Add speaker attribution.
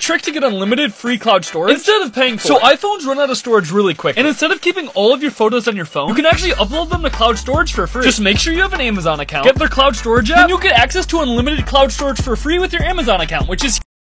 Speaker 1: trick to get unlimited free cloud storage instead of paying for so it. iPhones run out of storage really quick. And instead of keeping all of your photos on your phone, you can actually upload them to cloud storage for free. Just make sure you have an Amazon account, get their cloud storage app, and you'll get access to unlimited cloud storage for free with your Amazon account, which is